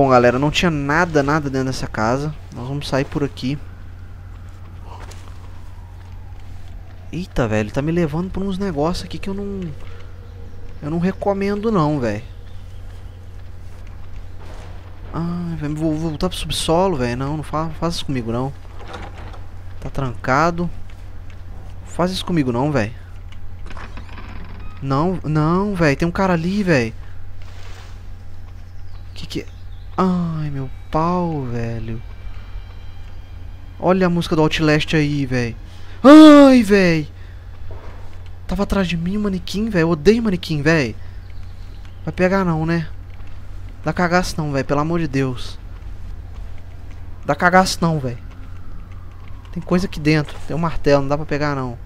Bom, galera, não tinha nada, nada dentro dessa casa. Nós vamos sair por aqui. Eita, velho, tá me levando pra uns negócios aqui que eu não... Eu não recomendo não, velho. Ah, vou voltar pro subsolo, velho. Não, não faz, faz isso comigo, não. Tá trancado. Faz isso comigo, não, velho. Não, não, velho. Tem um cara ali, velho. Que que... Ai, meu pau, velho. Olha a música do Outlast aí, velho. Ai, velho. Tava atrás de mim, manequim, velho. Odeio manequim, velho. Vai pegar não, né? Dá cagaço não, velho. Pelo amor de Deus. Dá cagaço não, velho. Tem coisa aqui dentro. Tem um martelo, não dá pra pegar não.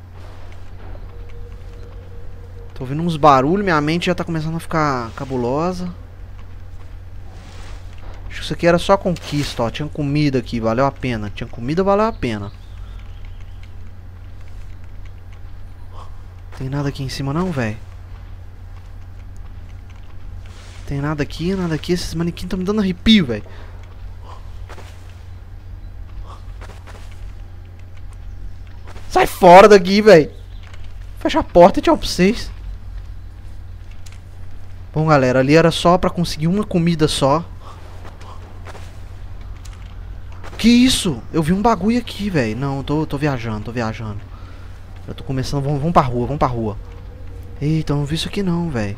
Tô ouvindo uns barulhos, minha mente já tá começando a ficar cabulosa. Acho que isso aqui era só conquista, ó. Tinha comida aqui, valeu a pena. Tinha comida, valeu a pena. Tem nada aqui em cima não, velho. Tem nada aqui, nada aqui. Esses manequins estão me dando arrepio, velho. Sai fora daqui, velho. Fecha a porta e tchau pra vocês. Bom, galera, ali era só pra conseguir uma comida só. Que isso? Eu vi um bagulho aqui, velho. Não, tô, tô viajando, tô viajando. Eu tô começando... Vamos, vamos pra rua, vamos pra rua. Eita, eu não vi isso aqui não, velho.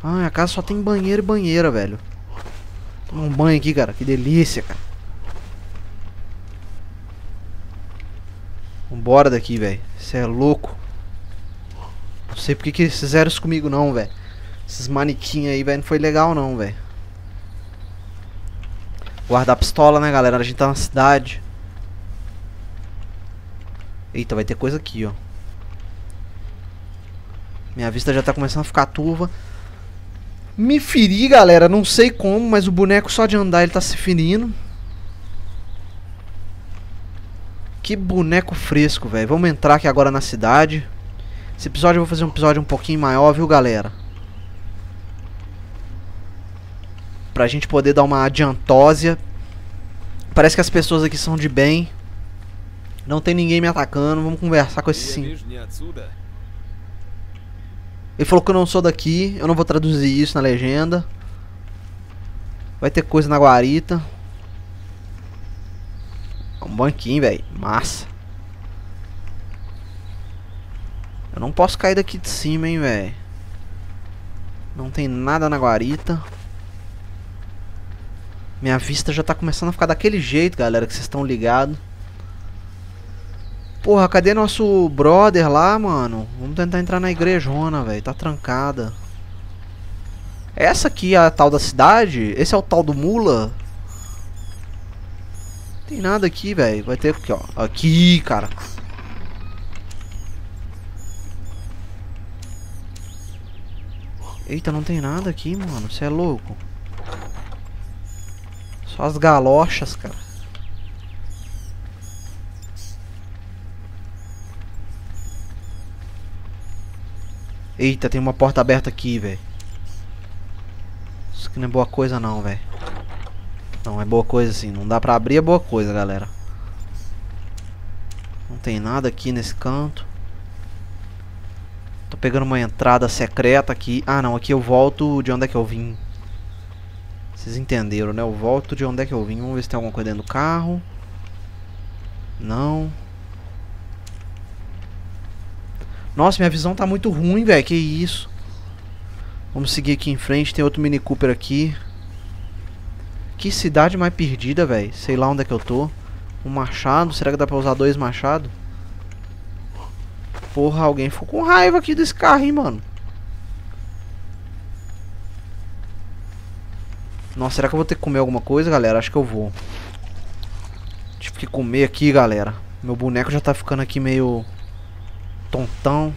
Ah, a casa só tem banheiro e banheira, velho. Toma um banho aqui, cara. Que delícia, cara. Vambora daqui, velho. Você é louco. Não sei porque que fizeram isso comigo, não, velho. Esses manequins aí, velho, não foi legal, não, velho. Guardar a pistola, né, galera? A gente tá na cidade. Eita, vai ter coisa aqui, ó. Minha vista já tá começando a ficar turva. Me feri, galera. Não sei como, mas o boneco só de andar ele tá se ferindo. Que boneco fresco, velho. Vamos entrar aqui agora na cidade. Esse episódio eu vou fazer um episódio um pouquinho maior, viu, galera? Pra gente poder dar uma adiantósia. Parece que as pessoas aqui são de bem. Não tem ninguém me atacando. Vamos conversar com esse sim. Ele falou que eu não sou daqui. Eu não vou traduzir isso na legenda. Vai ter coisa na guarita. Um banquinho, velho. Massa. Eu não posso cair daqui de cima, hein, velho. Não tem nada na guarita. Minha vista já tá começando a ficar daquele jeito, galera, que vocês estão ligados. Porra, cadê nosso brother lá, mano? Vamos tentar entrar na igrejona, velho. Tá trancada. Essa aqui é a tal da cidade? Esse é o tal do mula? Tem nada aqui, velho. Vai ter aqui, ó. Aqui, cara. Eita, não tem nada aqui, mano. Você é louco. As galochas, cara. Eita, tem uma porta aberta aqui, velho. Isso aqui não é boa coisa não, velho. Não, é boa coisa sim. Não dá pra abrir, é boa coisa, galera. Não tem nada aqui nesse canto. Tô pegando uma entrada secreta aqui. Ah, não. Aqui eu volto de onde é que eu vim. Vocês entenderam, né? Eu volto de onde é que eu vim. Vamos ver se tem alguma coisa dentro do carro. Não. Nossa, minha visão tá muito ruim, velho. Que isso. Vamos seguir aqui em frente. Tem outro Mini Cooper aqui. Que cidade mais perdida, velho. Sei lá onde é que eu tô. Um machado. Será que dá pra usar dois machados? Porra, alguém ficou com raiva aqui desse carro, hein, mano. Nossa, será que eu vou ter que comer alguma coisa, galera? Acho que eu vou. Tive que comer aqui, galera. Meu boneco já tá ficando aqui meio... Tontão.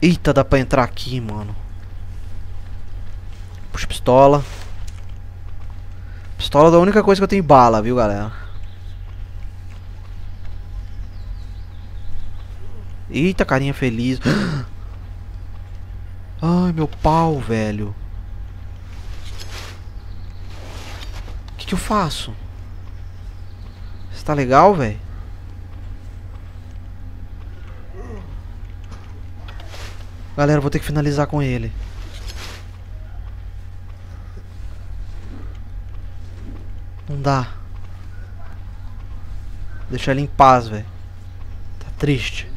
Eita, dá pra entrar aqui, mano. Puxa pistola. Pistola é a única coisa que eu tenho bala, viu, galera? Eita, carinha feliz. Ai, meu pau, velho. O que, que eu faço? Você tá legal, velho? Galera, vou ter que finalizar com ele. Não dá. Deixar ele em paz, velho. Tá triste.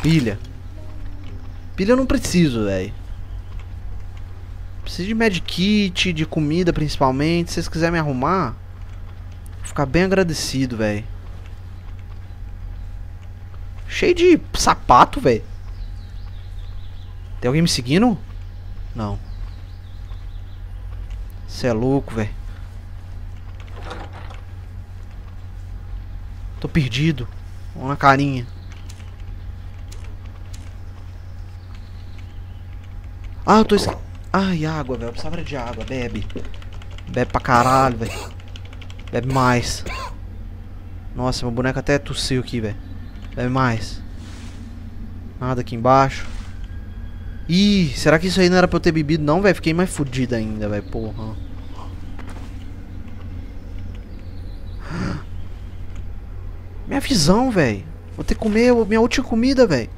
Pilha. Pilha eu não preciso, velho. Preciso de medkit, de comida principalmente. Se vocês quiserem me arrumar, vou ficar bem agradecido, velho. Cheio de sapato, velho. Tem alguém me seguindo? Não. Você é louco, velho. Tô perdido. Vamos na carinha. Ah, eu tô es... Ai, água, velho. Precisava de água. Bebe. Bebe pra caralho, velho. Bebe mais. Nossa, meu boneco até tossiu aqui, velho. Bebe mais. Nada aqui embaixo. Ih, será que isso aí não era pra eu ter bebido não, velho? Fiquei mais fudido ainda, velho. Porra. Minha visão, velho. Vou ter que comer minha última comida, velho.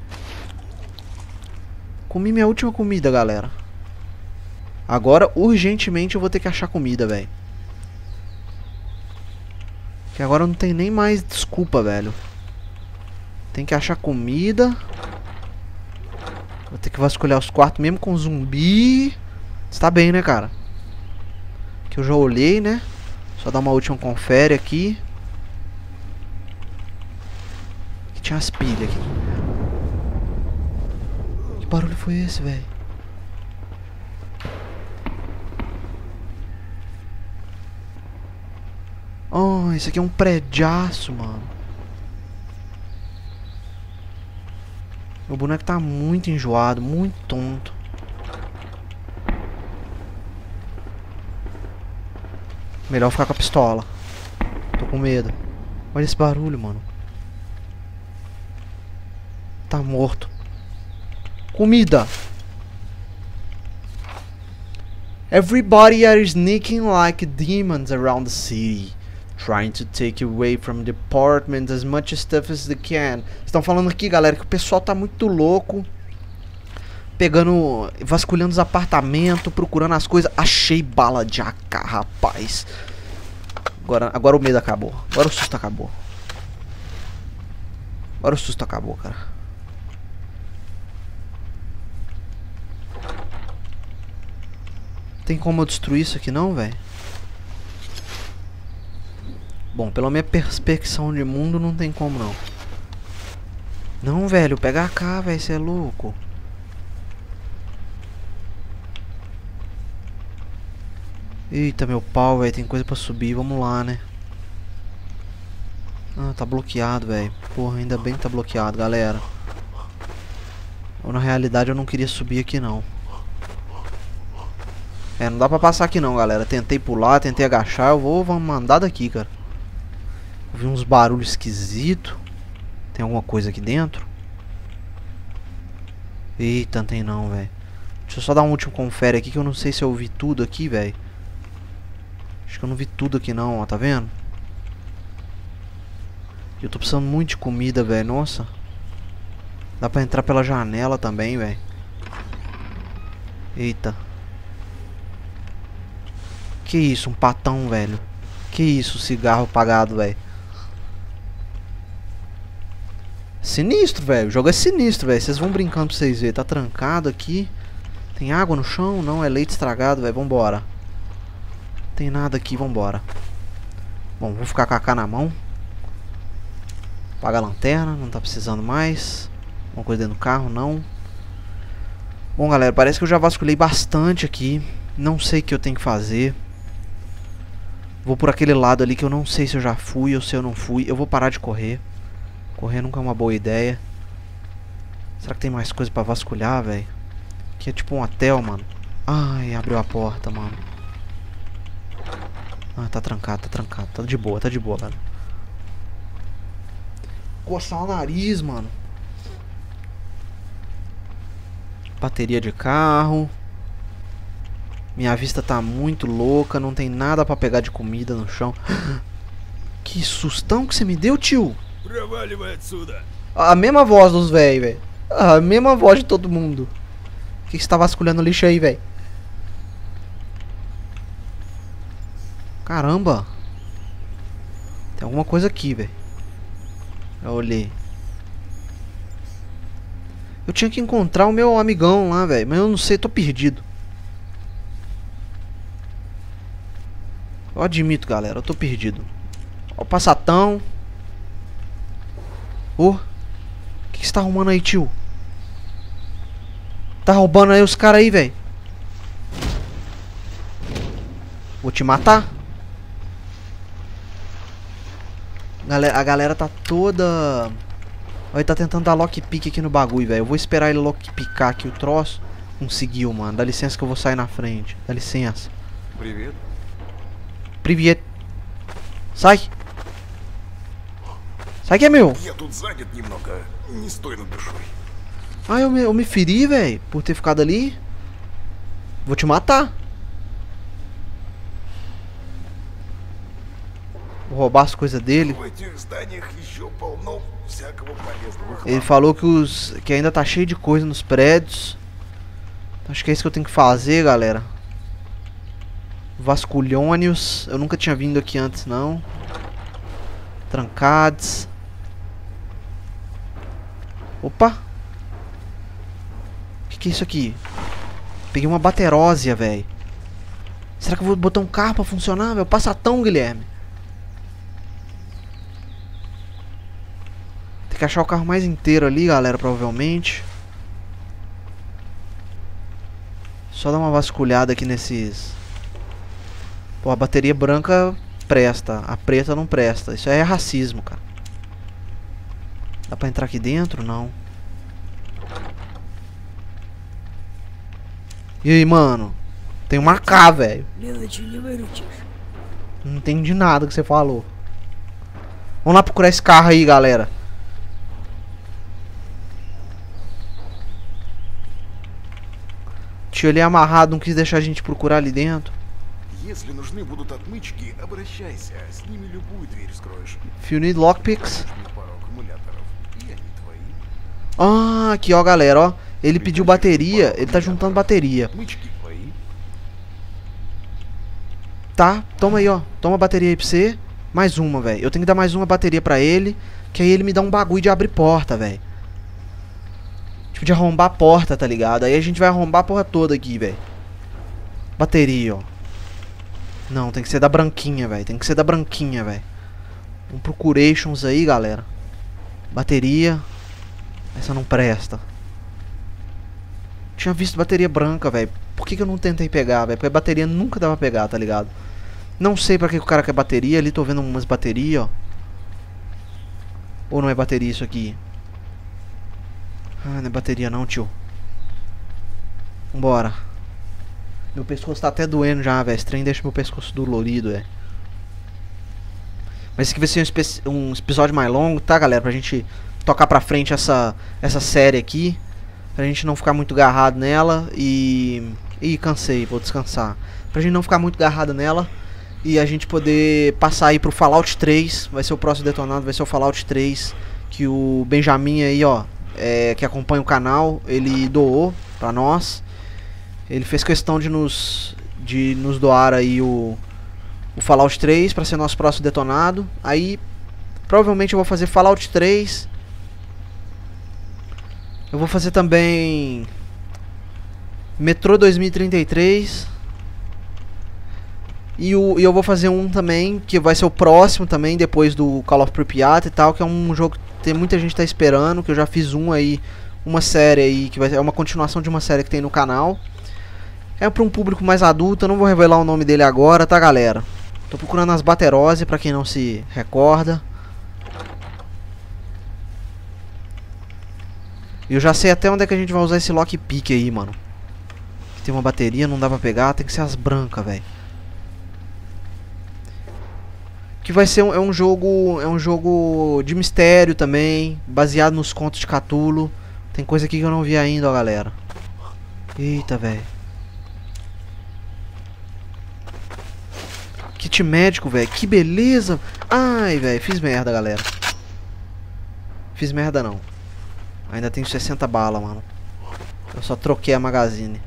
Comi minha última comida, galera. Agora, urgentemente, eu vou ter que achar comida, velho. Que agora não tem nem mais desculpa, velho. Tem que achar comida. Vou ter que vasculhar os quartos mesmo com zumbi. Está bem, né, cara? Que eu já olhei, né? Só dar uma última confere aqui. Que tinha as pilhas aqui. Barulho foi esse, velho? Oh, esse aqui é um prédiaço, mano. Meu boneco tá muito enjoado, muito tonto. Melhor ficar com a pistola. Tô com medo. Olha esse barulho, mano. Tá morto. Comida. Everybody are sneaking like demons around the city trying to take away from the apartment as much stuff as they can. Estão falando aqui, galera, que o pessoal tá muito louco. Pegando, vasculhando os apartamentos, procurando as coisas. Achei bala de AK, rapaz. Agora, agora o medo acabou. Agora o susto acabou. Agora o susto acabou, cara. Tem como eu destruir isso aqui não, velho? Bom, pela minha perspecção de mundo não tem como não. Não, velho, pega cá, velho, você é louco. Eita, meu pau, velho, tem coisa pra subir, vamos lá, né? Ah, tá bloqueado, velho. Porra, ainda bem que tá bloqueado, galera. Ou na realidade eu não queria subir aqui, não. É, não dá pra passar aqui não, galera. Tentei pular, tentei agachar, eu vou, vou mandar daqui, cara. Ouvi uns barulhos esquisitos. Tem alguma coisa aqui dentro? Eita, não tem não, velho. Deixa eu só dar um último confere aqui que eu não sei se eu ouvi tudo aqui, velho. Acho que eu não vi tudo aqui não, ó, tá vendo? Eu tô precisando muito de comida, velho, nossa. Dá pra entrar pela janela também, velho. Eita. Que isso, um patão, velho. Que isso, cigarro apagado, velho. Sinistro, velho. O jogo é sinistro, velho. Vocês vão brincando pra vocês verem. Tá trancado aqui. Tem água no chão? Não, é leite estragado, velho. Vambora. Tem nada aqui, vambora. Bom, vou ficar com a K na mão. Apaga a lanterna, não tá precisando mais. Uma coisa dentro do carro, não. Bom, galera, parece que eu já vasculhei bastante aqui. Não sei o que eu tenho que fazer. Vou por aquele lado ali que eu não sei se eu já fui ou se eu não fui. Eu vou parar de correr. Correr nunca é uma boa ideia. Será que tem mais coisa pra vasculhar, velho? Aqui é tipo um hotel, mano. Ai, abriu a porta, mano. Ah, tá trancado, tá trancado. Tá de boa, tá de boa, velho. Coçar o nariz, mano. Bateria de carro. Minha vista tá muito louca, não tem nada pra pegar de comida no chão. Que sustão que você me deu, tio. A mesma voz dos velhos, velho. A mesma voz de todo mundo. O que, que você tá vasculhando lixo aí, velho? Caramba. Tem alguma coisa aqui, velho. Eu olhei. Eu tinha que encontrar o meu amigão lá, velho. Mas eu não sei, tô perdido. Eu admito, galera, eu tô perdido. Ó o passatão. Ô. Oh, o que você tá arrumando aí, tio? Tá roubando aí os caras aí, velho. Vou te matar. A galera tá toda... Ele tá tentando dar lockpick aqui no bagulho, velho. Eu vou esperar ele lockpicar aqui o troço. Conseguiu, mano. Dá licença que eu vou sair na frente. Dá licença. Привет. Привет. Sai. Sai que é meu. Я тут занят немного. Не стой над душой. Ah, eu me, eu me feri, velho. Por ter ficado ali. Vou te matar. Vou roubar as coisas dele. В этих зданиях еще полно всякого полезного Ele хлама. falou que os que ainda tá cheio de coisa nos prédios. Acho que é isso que eu tenho que fazer, galera. Vasculhônios. Eu nunca tinha vindo aqui antes, não. Trancados. Opa! O que, que é isso aqui? Peguei uma baterósia, velho. Será que eu vou botar um carro pra funcionar, velho? Passatão, Guilherme. Tem que achar o carro mais inteiro ali, galera, provavelmente. Só dar uma vasculhada aqui nesses... Pô, a bateria branca presta, a preta não presta. Isso é racismo, cara. Dá pra entrar aqui dentro? Não. E aí, mano? Tem uma K, velho. Não entendi nada que você falou. Vamos lá procurar esse carro aí, galera. Tio ele amarrado, não quis deixar a gente procurar ali dentro. Если нужны будут отмычки, обращайся. С ними любую дверь вскроешь. If you need lockpicks. Нажми пару аккумуляторов. И они твои. Ah, aqui ó, galera, ó. Ele pediu bateria, ele tá juntando bateria. Отмычки твои. Tá, toma aí, ó. Toma a bateria aí pra você. Mais uma, velho. Eu tenho que dar mais uma bateria pra ele. Que aí ele me dá um bagulho de abrir porta, velho. Tipo, de arrombar a porta, tá ligado? Aí a gente vai arrombar a porra toda aqui, velho. Bateria, ó. Não, tem que ser da branquinha, velho. Tem que ser da branquinha, velho. Um Procurations aí, galera. Bateria. Essa não presta. Tinha visto bateria branca, velho. Por que, que eu não tentei pegar, velho? Porque bateria nunca dá pra pegar, tá ligado? Não sei pra que, que o cara quer bateria. Ali tô vendo umas baterias, ó. Ou não é bateria isso aqui? Ah, não é bateria não, tio. Vambora. Meu pescoço tá até doendo já, velho. Esse trem deixa meu pescoço dolorido, velho. Mas esse aqui vai ser um, um episódio mais longo, tá, galera? Pra gente tocar pra frente essa, essa série aqui. Pra gente não ficar muito agarrado nela e... Ih, cansei, vou descansar. Pra gente não ficar muito agarrado nela e a gente poder passar aí pro Fallout 3. Vai ser o próximo detonado, vai ser o Fallout 3. Que o Benjamin aí, ó, é, que acompanha o canal, ele doou pra nós. Ele fez questão de nos, de nos doar aí o, o Fallout 3 pra ser nosso próximo detonado. Aí, provavelmente eu vou fazer Fallout 3. Eu vou fazer também Metro 2033. E, o, e eu vou fazer um também, que vai ser o próximo também, depois do Call of Pripyat e tal, que é um jogo que tem muita gente tá esperando, que eu já fiz um aí, uma série aí, que vai é uma continuação de uma série que tem no canal. É para um público mais adulto, eu não vou revelar o nome dele agora, tá galera? Tô procurando as Baterose, pra quem não se recorda. E eu já sei até onde é que a gente vai usar esse lockpick aí, mano. Tem uma bateria, não dá pra pegar, tem que ser as brancas, velho. Que vai ser um, é um jogo, é um jogo de mistério também, baseado nos contos de Cthulhu. Tem coisa aqui que eu não vi ainda, ó, galera. Eita, velho. Kit médico, velho. Que beleza. Ai, velho. Fiz merda, galera. Fiz merda, não. Ainda tenho 60 balas, mano. Eu só troquei a magazine.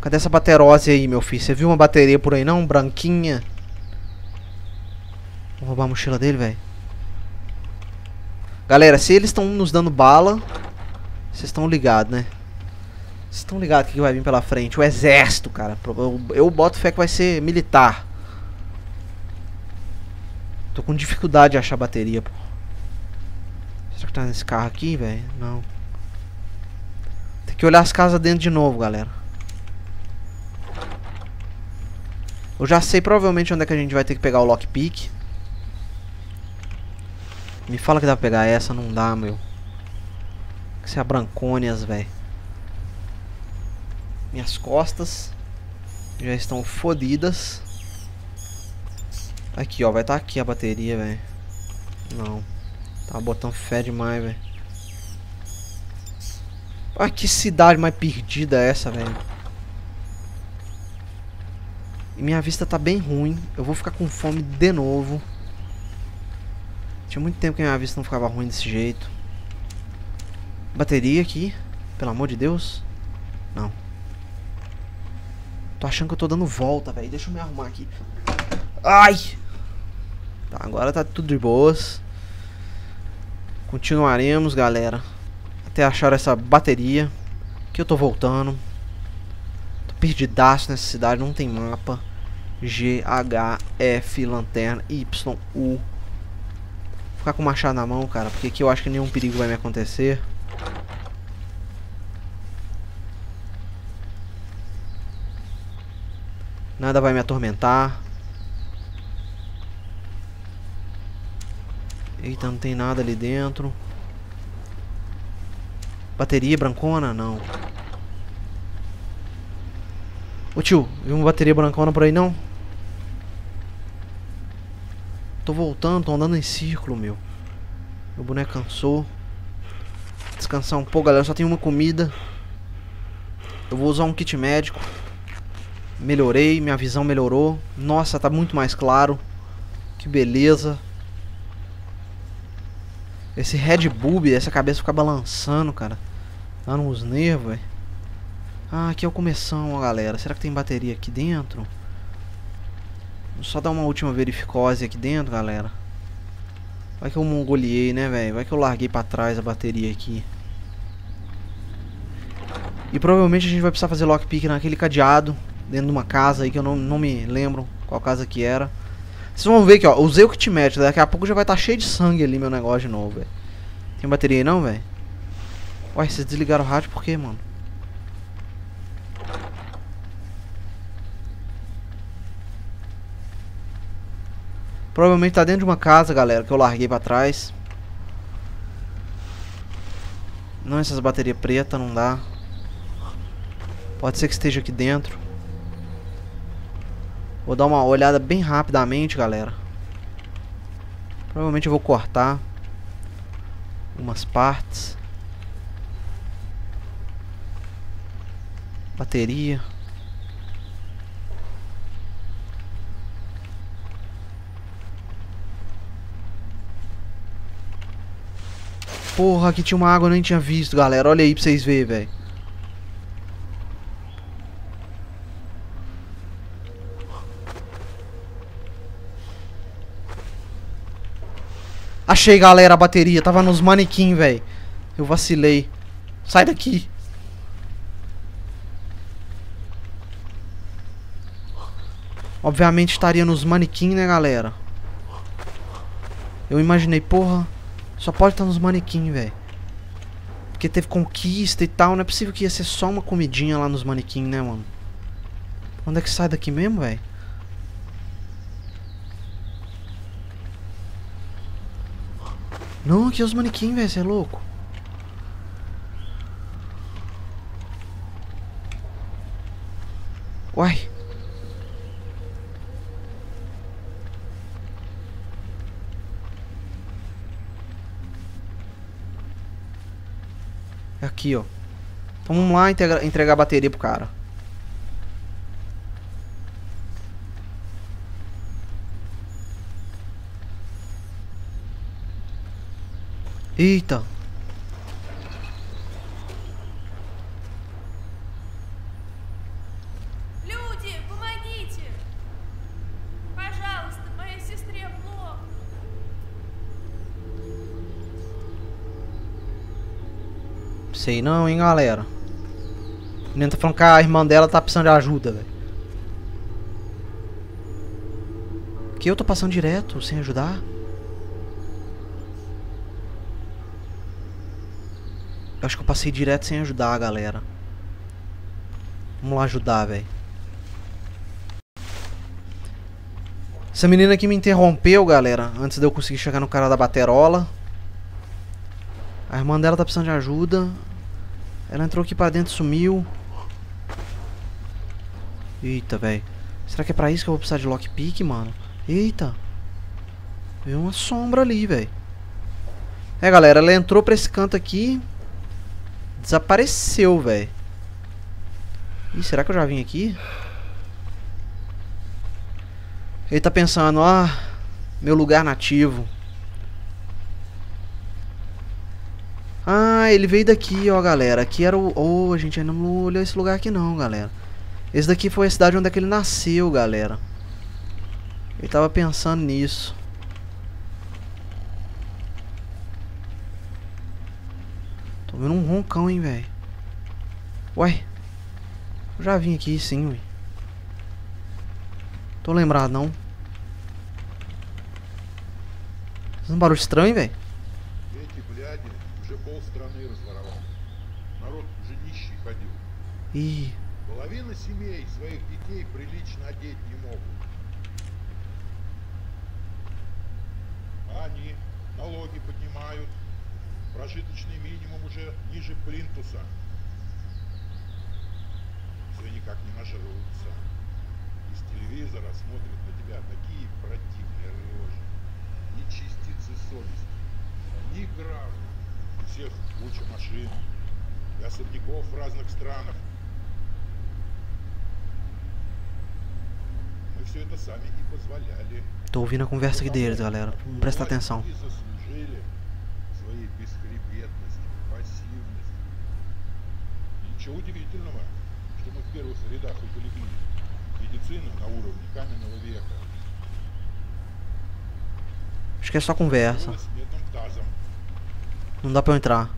Cadê essa baterose aí, meu filho? Você viu uma bateria por aí, não? Branquinha. Vou roubar a mochila dele, velho. Galera, se eles estão nos dando bala... Vocês estão ligados, né? Vocês estão ligados que vai vir pela frente? O exército, cara. Eu, boto fé que vai ser militar. Tô com dificuldade de achar bateria, pô. Será que tá nesse carro aqui, velho? Não. Tem que olhar as casas dentro de novo, galera. Eu já sei provavelmente onde é que a gente vai ter que pegar o lockpick. Me fala que dá pra pegar essa, não dá, meu. Que é a Brancônias, velho. Minhas costas já estão fodidas. Aqui, ó. Vai estar tá aqui a bateria, velho. Não. Tá botando fé demais, velho. Ah, que cidade mais perdida é essa, velho. Minha vista tá bem ruim. Eu vou ficar com fome de novo. Tinha muito tempo que minha vista não ficava ruim desse jeito. Bateria aqui. Pelo amor de Deus. Não. Tô achando que eu tô dando volta, velho. Deixa eu me arrumar aqui. Ai! Tá, agora tá tudo de boas. Continuaremos, galera. Até achar essa bateria. Que eu tô voltando. Tô perdidaço nessa cidade, não tem mapa. G, H, F, lanterna, Y, U. Vou ficar com o machado na mão, cara. Porque aqui eu acho que nenhum perigo vai me acontecer. Nada vai me atormentar. Eita, não tem nada ali dentro. Bateria brancona? Não. Ô tio, viu uma bateria brancona por aí não? Tô voltando, tô andando em círculo, meu. Meu boneco cansou. Descansar um pouco, galera. Só tenho uma comida. Eu vou usar um kit médico. Melhorei, minha visão melhorou. Nossa, tá muito mais claro. Que beleza. Esse Red Bull, essa cabeça fica balançando, cara. Dando uns nervos, velho. Ah, aqui é o começão, ó, galera. Será que tem bateria aqui dentro? Vou só dar uma última verificose aqui dentro, galera. Vai que eu mongoliei, né, velho? Vai que eu larguei pra trás a bateria aqui. E provavelmente a gente vai precisar fazer lockpick naquele cadeado dentro de uma casa aí que eu não, não me lembro qual casa que era. Vocês vão ver que, ó, usei o kit match, daqui a pouco já vai estar tá cheio de sangue ali meu negócio de novo, velho. Tem bateria aí não, velho? Ué, vocês desligaram o rádio por quê, mano? Provavelmente tá dentro de uma casa, galera, que eu larguei pra trás. Não essas baterias pretas, não dá. Pode ser que esteja aqui dentro. Vou dar uma olhada bem rapidamente, galera. Provavelmente eu vou cortar algumas partes. Bateria. Porra, aqui tinha uma água, eu nem tinha visto, galera. Olha aí pra vocês verem, velho. Achei, galera, a bateria. Tava nos manequim, velho. Eu vacilei. Sai daqui. Obviamente estaria nos manequim, né, galera? Eu imaginei, porra, só pode estar nos manequim, velho. Porque teve conquista e tal. Não é possível que ia ser só uma comidinha lá nos manequim, né, mano? Onde é que sai daqui mesmo, velho? Não, aqui é os manequim, velho, você é louco. Uai. É aqui, ó. Então vamos lá integra- entregar a bateria pro cara. Eita. Sei não, hein, galera. O menina tá falando que a irmã dela tá precisando de ajuda, velho. Que eu tô passando direto sem ajudar? Eu acho que eu passei direto sem ajudar, galera. Vamos lá ajudar, velho. Essa menina aqui me interrompeu, galera, antes de eu conseguir chegar no cara da baterola. A irmã dela tá precisando de ajuda. Ela entrou aqui pra dentro e sumiu. Eita, velho. Será que é pra isso que eu vou precisar de lockpick, mano? Eita. Veio uma sombra ali, velho. É, galera, ela entrou pra esse canto aqui. Desapareceu, velho. Ih, será que eu já vim aqui? Ele tá pensando, ó, meu lugar nativo. Ah, ele veio daqui, ó, galera. Aqui era o. Oh, a gente ainda não olhou esse lugar aqui, não, galera. Esse daqui foi a cidade onde é que ele nasceu, galera. Ele tava pensando nisso. Tô vendo um roncão, hein, velho. Ué. Eu já vim aqui, sim, ué. Tô lembrado, não. Faz um barulho estranho, velho. Эти бляди уже полстраны разворовал. Народ уже нищий ходил. Ih, Половина семей своих детей прилично одеть не могут. А они налоги поднимают. Прожиточный минимум уже ниже плинтуса. Все никак не нажрутся. Из телевизора смотрят на тебя такие противные рожи. Ни частицы совести, ни грамма. У всех куча машин и особняков в разных странах. Мы все это сами и позволяли. tô ouvindo a conversa deles, galera. Vamos prestar atenção. И заслужили своей бесхребетности, пассивности. И ничего удивительного, что мы в первых рядах и полегли. Медицина на уровне каменного века. Acho que é só conversa. Было с медным тазом. Não dá pra eu entrar.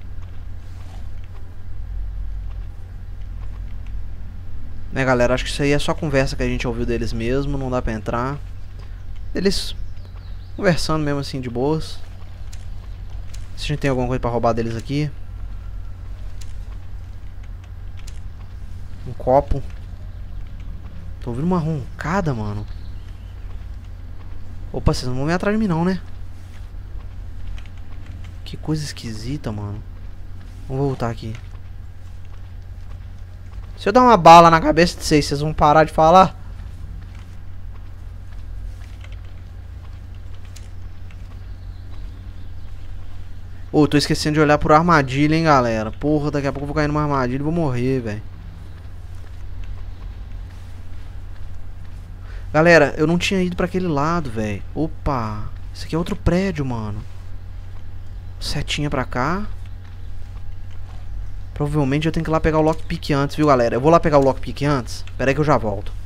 Né, galera? Acho que isso aí é só conversa que a gente ouviu deles mesmo. Não dá pra entrar. Eles conversando mesmo assim de boas. Se a gente tem alguma coisa pra roubar deles aqui. Um copo. Tô ouvindo uma roncada, mano. Opa, vocês não vão vir atrás de mim não, né? Que coisa esquisita, mano. Vamos voltar aqui. Se eu dar uma bala na cabeça de vocês, vocês vão parar de falar? Ô, tô esquecendo de olhar por armadilha, hein, galera. Porra, daqui a pouco eu vou cair numa armadilha e vou morrer, velho. Galera, eu não tinha ido pra aquele lado, velho. Opa, isso aqui é outro prédio, mano. Setinha pra cá. Provavelmente eu tenho que ir lá pegar o lockpick antes, viu, galera? Eu vou lá pegar o lockpick antes. Pera aí que eu já volto.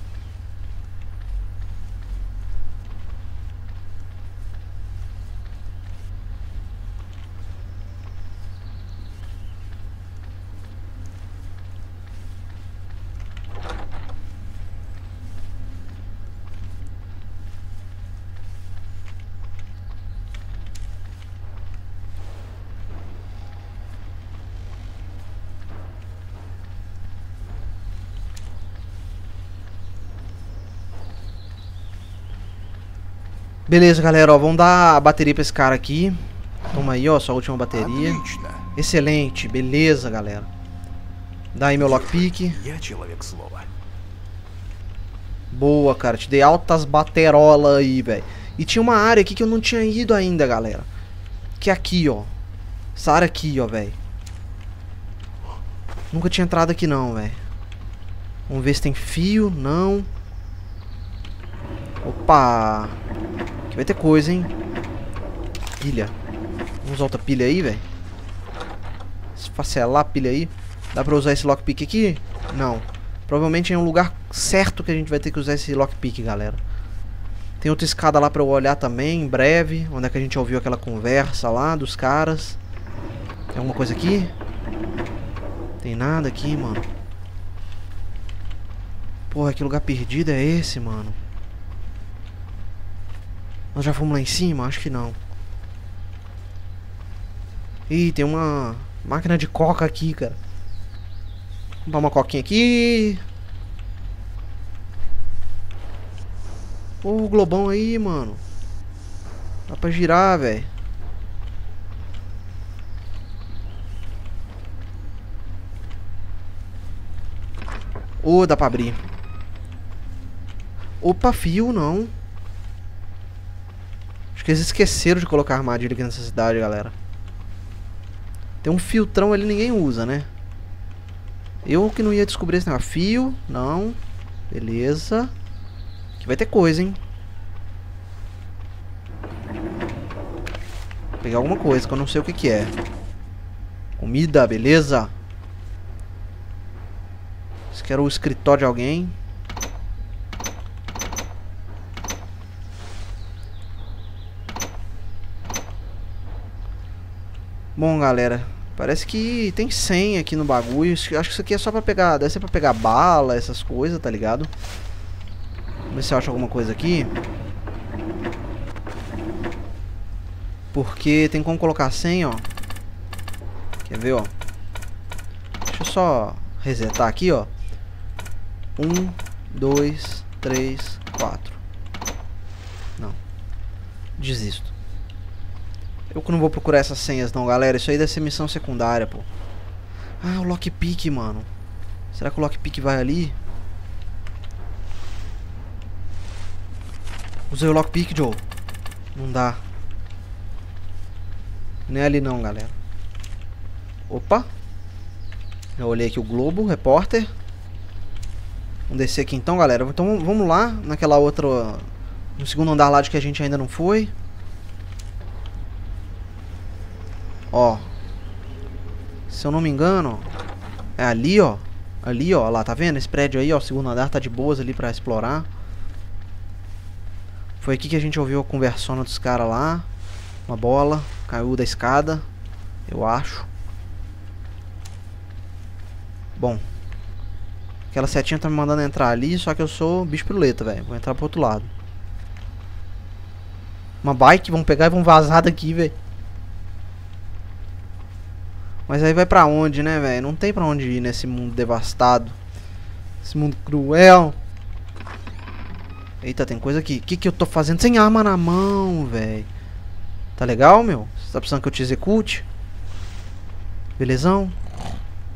Beleza, galera, ó, vamos dar a bateria pra esse cara aqui. Toma aí, ó, sua última bateria. Excelente, beleza, galera. Dá aí meu lockpick. Boa, cara, te dei altas baterola aí, velho. E tinha uma área aqui que eu não tinha ido ainda, galera. Que é aqui, ó. Essa área aqui, ó, velho. Nunca tinha entrado aqui não, velho. Vamos ver se tem fio. Não. Opa. Vai ter coisa, hein. Pilha. Vamos usar outra pilha aí, velho. Esfacelar a pilha aí. Dá pra usar esse lockpick aqui? Não. Provavelmente é um lugar certo que a gente vai ter que usar esse lockpick, galera. Tem outra escada lá pra eu olhar também, em breve. Onde é que a gente ouviu aquela conversa lá dos caras. Tem alguma coisa aqui? Tem nada aqui, mano. Porra, que lugar perdido é esse, mano? Nós já fomos lá em cima? Acho que não. Ih, tem uma máquina de coca aqui, cara. Vamos dar uma coquinha aqui. Pô, o globão aí, mano. Dá pra girar, velho. Ô, oh, dá pra abrir. Opa, fio não. Que eles esqueceram de colocar armadilha aqui nessa cidade, galera. Tem um filtrão ali ninguém usa, né? Eu que não ia descobrir esse negócio. Fio, não. Beleza. Aqui vai ter coisa, hein? Vou pegar alguma coisa que eu não sei o que que é. Comida, beleza? Isso aqui era o escritório de alguém. Bom, galera, parece que tem 100 aqui no bagulho. Acho que isso aqui é só pra pegar, deve ser pra pegar bala, essas coisas, tá ligado? Vamos ver se eu acho alguma coisa aqui. Porque tem como colocar 100, ó. Quer ver, ó? Deixa eu só resetar aqui, ó. 1, 2, 3, 4. Não. Desisto. Eu que não vou procurar essas senhas não, galera. Isso aí deve ser missão secundária, pô. Ah, o lockpick, mano. Será que o lockpick vai ali? Usei o lockpick, Joe. Não dá. Nem ali não, galera. Opa. Já olhei aqui o globo, repórter. Vamos descer aqui então, galera. Então vamos lá, naquela outra... No segundo andar lá de que a gente ainda não foi. Ó. Se eu não me engano, é ali, ó. Ali, ó. Lá, tá vendo? Esse prédio aí, ó. O segundo andar tá de boas ali pra explorar. Foi aqui que a gente ouviu a conversona dos caras lá. Uma bola. Caiu da escada. Eu acho. Bom. Aquela setinha tá me mandando entrar ali, só que eu sou bicho piruleta, velho. Vou entrar pro outro lado. Uma bike, vamos pegar e vamos vazar daqui, velho. Mas aí vai pra onde, né, velho? Não tem pra onde ir nesse mundo devastado. Esse mundo cruel. Eita, tem coisa aqui. O que, que eu tô fazendo sem arma na mão, velho? Tá legal, meu? Você tá precisando que eu te execute? Belezão?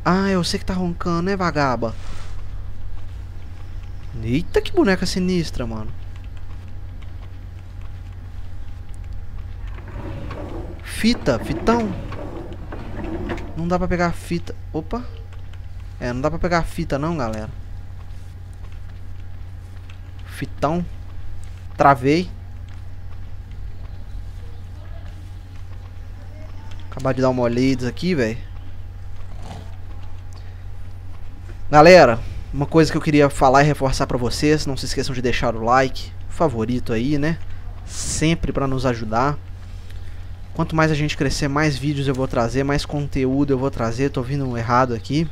Ah, eu sei que tá roncando, né, vagaba? Eita, que boneca sinistra, mano. Fita, fitão. Não dá pra pegar a fita. Opa. É, não dá pra pegar a fita não, galera. Fitão. Travei. Acabar de dar uma olhada aqui, velho. Galera, uma coisa que eu queria falar e reforçar pra vocês. Não se esqueçam de deixar o like. Favorito aí, né? Sempre pra nos ajudar. Quanto mais a gente crescer, mais vídeos eu vou trazer, mais conteúdo eu vou trazer. Tô vindo errado aqui.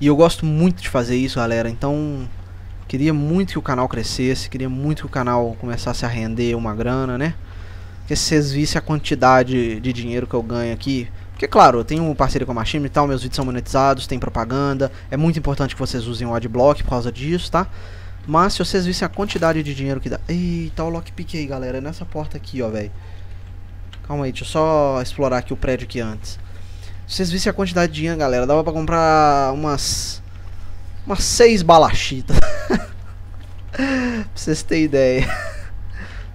E eu gosto muito de fazer isso, galera. Então, queria muito que o canal crescesse, queria muito que o canal começasse a render uma grana, né? Se vocês vissem a quantidade de dinheiro que eu ganho aqui, porque claro, eu tenho parceria com a Machine e tal, meus vídeos são monetizados, tem propaganda, é muito importante que vocês usem o Adblock por causa disso, tá? Mas se vocês vissem a quantidade de dinheiro que dá... Eita, o lockpick aí, galera. É nessa porta aqui, ó, velho. Calma aí, deixa eu só explorar aqui o prédio aqui antes. Se vocês vissem a quantidade de dinheiro, galera, dava pra comprar umas... Umas seis balachitas. pra vocês terem ideia.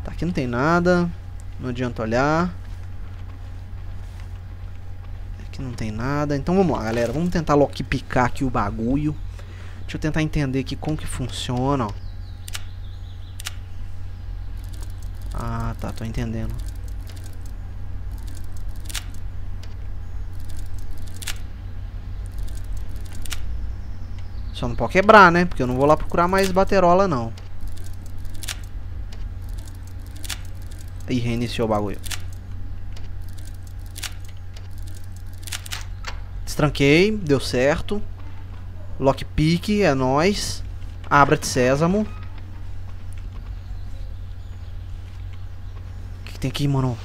Tá, aqui não tem nada. Não adianta olhar. Aqui não tem nada. Então vamos lá, galera. Vamos tentar lockpicar aqui o bagulho. Deixa eu tentar entender aqui como que funciona. Ah, tá. Tô entendendo. Só não pode quebrar, né? Porque eu não vou lá procurar mais baterola, não. Ih, reiniciou o bagulho. Destranquei, deu certo. Lockpick, é nóis. Abra de sésamo. O que, que tem aqui, mano?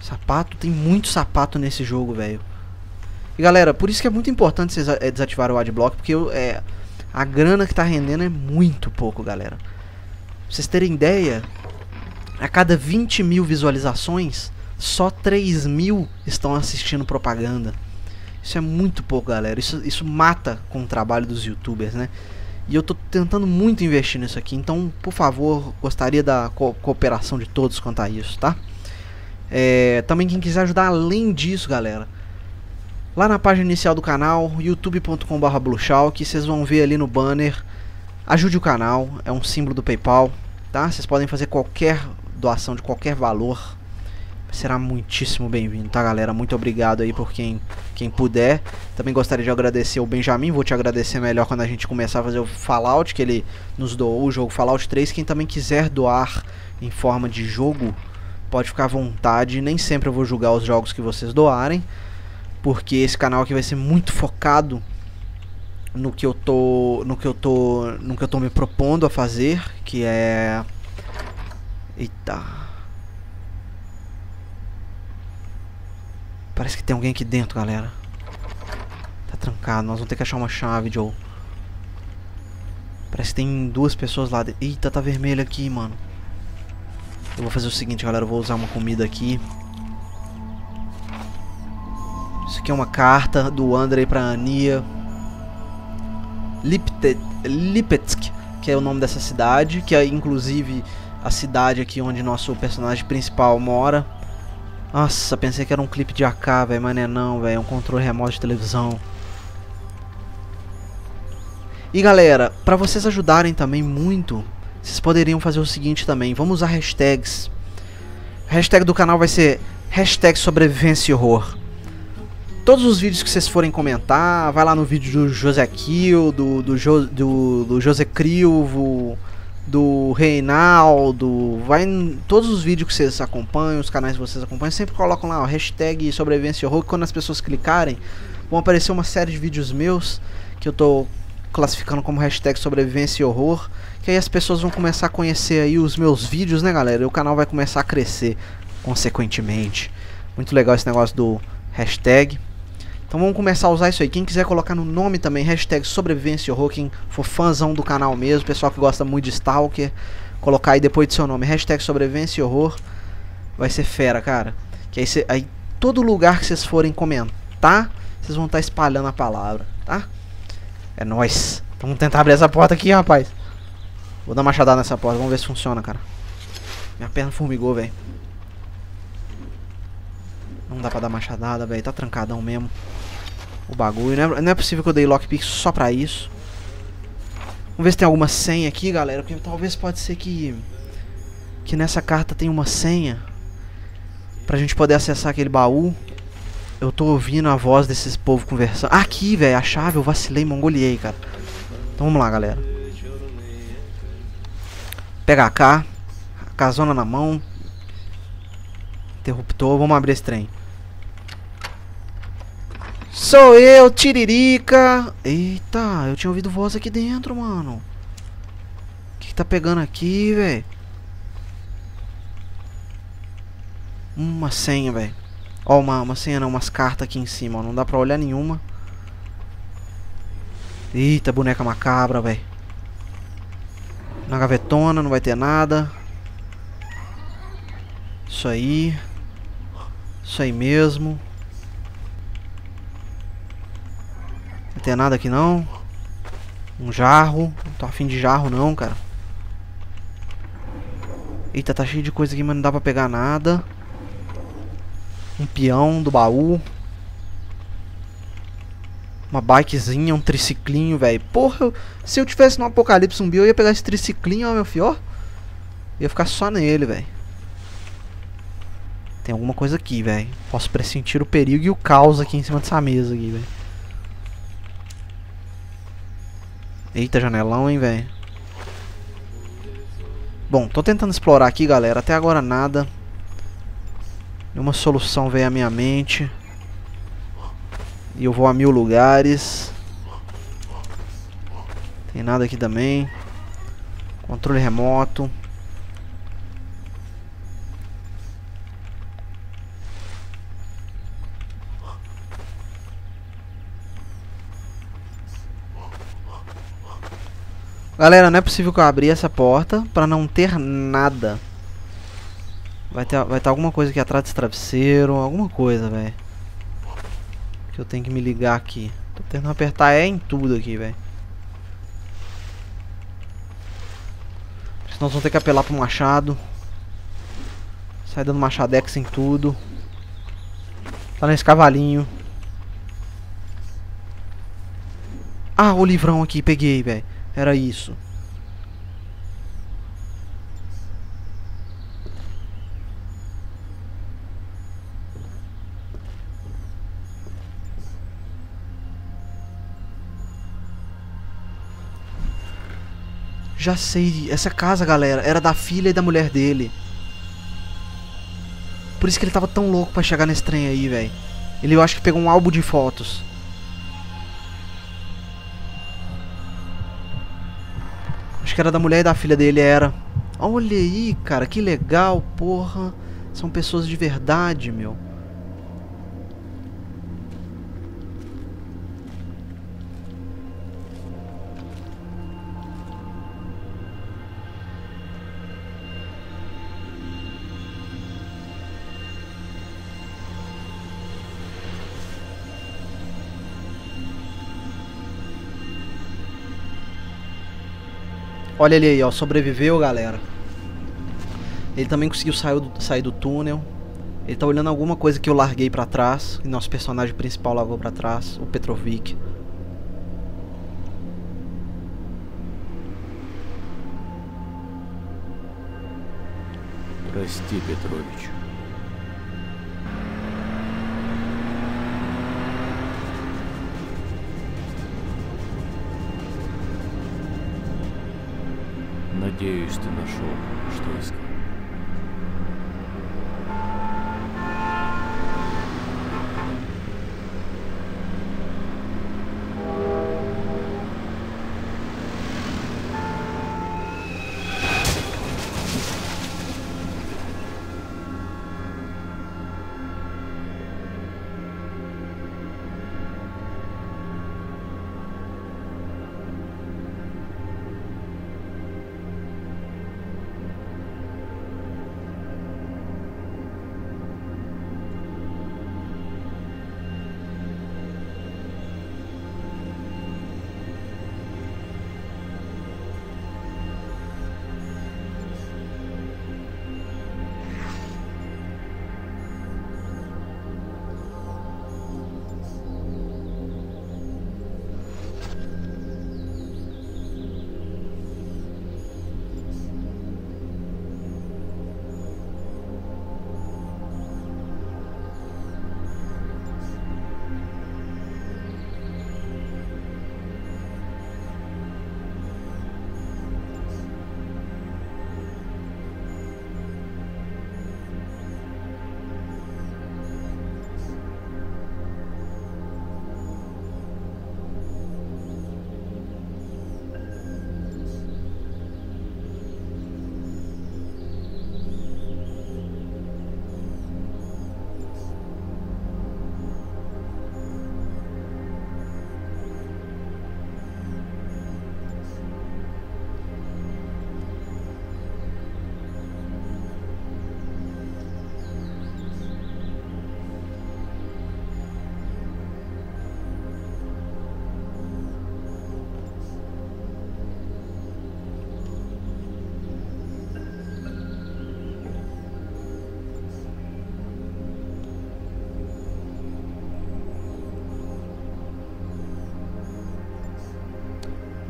Sapato, tem muito sapato nesse jogo, velho. E galera, por isso que é muito importante vocês é, desativar o adblock, porque é, a grana que tá rendendo é muito pouco, galera. Pra vocês terem ideia, a cada 20 mil visualizações, só 3 mil estão assistindo propaganda. Isso é muito pouco, galera. Isso, isso mata com o trabalho dos youtubers, né? E eu tô tentando muito investir nisso aqui. Então, por favor, gostaria da co cooperação de todos quanto a isso, tá? É, também quem quiser ajudar além disso, galera. Lá na página inicial do canal, youtube.com.br blueshalk, vocês vão ver ali no banner. Ajude o canal, é um símbolo do PayPal, tá? Vocês podem fazer qualquer doação de qualquer valor. Será muitíssimo bem-vindo, tá galera? Muito obrigado aí por quem, quem puder. Também gostaria de agradecer o Benjamin, vou te agradecer melhor quando a gente começar a fazer o Fallout, que ele nos doou o jogo Fallout 3. Quem também quiser doar em forma de jogo, pode ficar à vontade. Nem sempre eu vou julgar os jogos que vocês doarem, porque esse canal aqui vai ser muito focado no que eu tô no que eu tô no que eu tô me propondo a fazer, que é Eita. Parece que tem alguém aqui dentro, galera. Tá trancado. Nós vamos ter que achar uma chave, Joe. Parece que tem duas pessoas lá. dentro. Eita, tá vermelho aqui, mano. Eu vou fazer o seguinte, galera. Eu vou usar uma comida aqui. Isso aqui é uma carta do Andrei pra Ania. Lipetsk, que é o nome dessa cidade. Que é, inclusive a cidade aqui onde nosso personagem principal mora. Nossa, pensei que era um clipe de AK, velho, mas não é não, velho, é um controle remoto de televisão. E galera, para vocês ajudarem também muito, vocês poderiam fazer o seguinte também, vamos usar hashtags. A hashtag do canal vai ser hashtag sobrevivência horror. Todos os vídeos que vocês forem comentar, vai lá no vídeo do José Kill, do, do, jo, do, do José Crivo, do Reinaldo, vai em todos os vídeos que vocês acompanham, os canais que vocês acompanham, sempre colocam lá o hashtag sobrevivência horror, que quando as pessoas clicarem, vão aparecer uma série de vídeos meus que eu tô classificando como hashtag sobrevivência horror, que aí as pessoas vão começar a conhecer aí os meus vídeos, né galera, e o canal vai começar a crescer consequentemente. Muito legal esse negócio do hashtag. Então vamos começar a usar isso aí. Quem quiser colocar no nome também, hashtag sobrevivência horror, quem for fãzão do canal mesmo, pessoal que gosta muito de Stalker, colocar aí depois do seu nome, hashtag sobrevivência horror, vai ser fera, cara. Que aí, cê, aí todo lugar que vocês forem comentar, vocês vão estar tá espalhando a palavra, tá? É nóis. Vamos tentar abrir essa porta aqui, rapaz. Vou dar uma machadada nessa porta, vamos ver se funciona, cara. Minha perna formigou, velho. Não dá pra dar machadada, velho. Tá trancadão mesmo o bagulho. Não é, não é possível que eu dei lockpick só pra isso. Vamos ver se tem alguma senha aqui, galera. Porque talvez pode ser que... Que nessa carta tem uma senha. Pra gente poder acessar aquele baú. Eu tô ouvindo a voz desses povo conversando. Ah, aqui, velho. A chave. Eu vacilei, mongoliei, cara. Então vamos lá, galera. Pega a K. Casona na mão. Interruptor. Vamos abrir esse trem. Sou eu, Tiririca. Eita, eu tinha ouvido voz aqui dentro, mano. O que, que tá pegando aqui, velho? Uma senha, velho. Ó, uma, uma senha não, umas cartas aqui em cima, ó. Não dá pra olhar nenhuma. Eita, boneca macabra, velho. Na gavetona, não vai ter nada. Isso aí. Isso aí mesmo. Tem nada aqui não. Um jarro. Não tô afim de jarro não, cara. Eita, tá cheio de coisa aqui, mas não dá pra pegar nada. Um peão do baú. Uma bikezinha, um triciclinho, velho. Porra, eu- se eu tivesse no apocalipse zumbi, eu ia pegar esse triciclinho, ó, meu filho, ó. Ia ficar só nele, velho. Tem alguma coisa aqui, velho. Posso pressentir o perigo e o caos aqui em cima dessa mesa aqui, velho. Eita, janelão, hein, velho. Bom, tô tentando explorar aqui, galera. Até agora nada. Nenhuma solução veio à minha mente. E eu vou a mil lugares. Tem nada aqui também. Controle remoto. Galera, não é possível que eu abri essa porta pra não ter nada. Vai ter, vai ter alguma coisa aqui atrás desse travesseiro, alguma coisa, velho. Que eu tenho que me ligar aqui. Tô tentando apertar é em tudo aqui, velho. Senão nós vamos ter que apelar pro machado. Sai dando machadex em tudo. Tá nesse cavalinho. Ah, o livrão aqui, peguei, velho. Era isso. Já sei, essa casa, galera, era da filha e da mulher dele. Por isso que ele tava tão louco pra chegar nesse trem aí, velho. Ele, eu acho que pegou um álbum de fotos. Que era da mulher e da filha dele, era. Olha aí, cara, que legal, porra. São pessoas de verdade, meu. Olha ele aí, ó, sobreviveu, galera. Ele também conseguiu sair do, sair do túnel. Ele tá olhando alguma coisa que eu larguei pra trás. E nosso personagem principal largou pra trás, o Petrovic. Прости, Петрович. Надеюсь, ты нашел, что искал.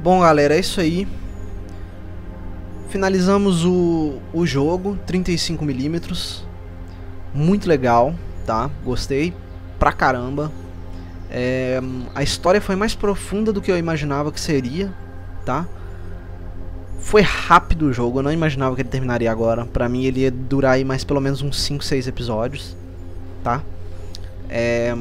Bom, galera, é isso aí. Finalizamos o, o jogo, 35mm. Muito legal, tá? Gostei pra caramba. É, a história foi mais profunda do que eu imaginava que seria, tá? Foi rápido o jogo, eu não imaginava que ele terminaria agora. Pra mim ele ia durar aí mais pelo menos uns 5, 6 episódios, tá? É...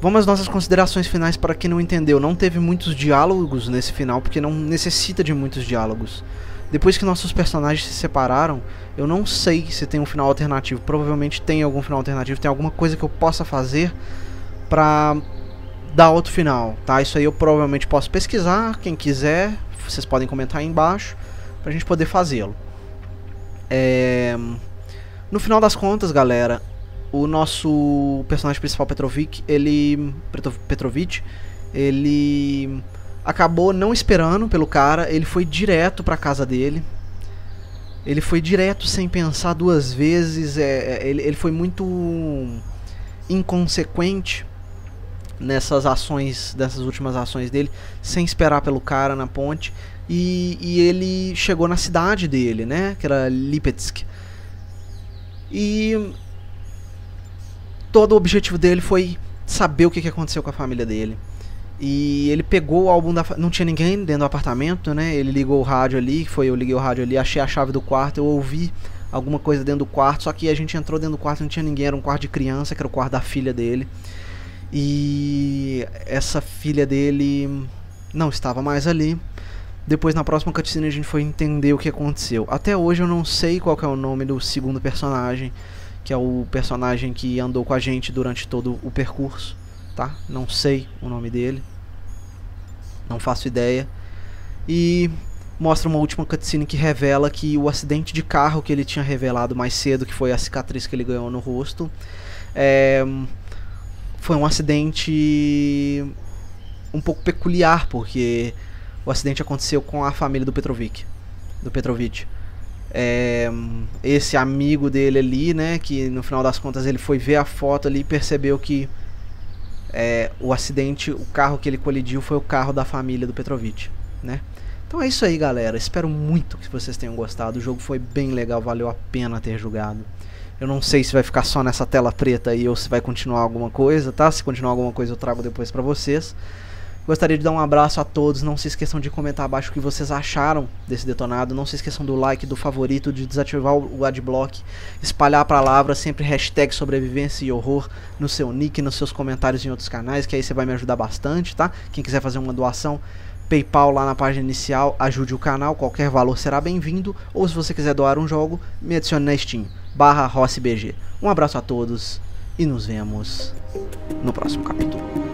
Vamos às nossas considerações finais para quem não entendeu. Não teve muitos diálogos nesse final, porque não necessita de muitos diálogos. Depois que nossos personagens se separaram, eu não sei se tem um final alternativo. Provavelmente tem algum final alternativo, tem alguma coisa que eu possa fazer pra dar outro final, tá? Isso aí eu provavelmente posso pesquisar, quem quiser, vocês podem comentar aí embaixo pra gente poder fazê-lo. É... No final das contas, galera, o nosso personagem principal, Petrovic, ele... Petrovic, ele acabou não esperando pelo cara, ele foi direto pra casa dele. Ele foi direto sem pensar duas vezes, é, é ele, ele foi muito inconsequente nessas ações, dessas últimas ações dele, sem esperar pelo cara na ponte. E, e ele chegou na cidade dele, né? Que era Lipetsk. E todo o objetivo dele foi saber o que, que aconteceu com a família dele. E ele pegou o álbum da. Não tinha ninguém dentro do apartamento, né? Ele ligou o rádio ali, foi eu liguei o rádio ali, achei a chave do quarto, eu ouvi alguma coisa dentro do quarto, só que a gente entrou dentro do quarto não tinha ninguém, era um quarto de criança, que era o quarto da filha dele. E essa filha dele não estava mais ali. Depois na próxima cutscene a gente foi entender o que aconteceu. Até hoje eu não sei qual é o nome do segundo personagem, que é o personagem que andou com a gente durante todo o percurso tá? Não sei o nome dele. Não faço ideia. E mostra uma última cutscene que revela que o acidente de carro que ele tinha revelado mais cedo, que foi a cicatriz que ele ganhou no rosto, é, foi um acidente um pouco peculiar, porque o acidente aconteceu com a família do Petrovic, do Petrovic. É, esse amigo dele ali, né, que no final das contas ele foi ver a foto ali e percebeu que é, o acidente, o carro que ele colidiu foi o carro da família do Petrovic, né? Então é isso aí, galera. Espero muito que vocês tenham gostado. O jogo foi bem legal, valeu a pena ter jogado. Eu não sei se vai ficar só nessa tela preta aí ou se vai continuar alguma coisa, tá? Se continuar alguma coisa eu trago depois pra vocês. Gostaria de dar um abraço a todos. Não se esqueçam de comentar abaixo o que vocês acharam desse detonado. Não se esqueçam do like, do favorito, de desativar o adblock, espalhar a palavra, sempre hashtag sobrevivência e horror no seu nick, nos seus comentários em outros canais, que aí você vai me ajudar bastante, tá? Quem quiser fazer uma doação, PayPal lá na página inicial, ajude o canal, qualquer valor será bem-vindo. Ou se você quiser doar um jogo, me adicione na Steam, barra RossBG. Um abraço a todos e nos vemos no próximo capítulo.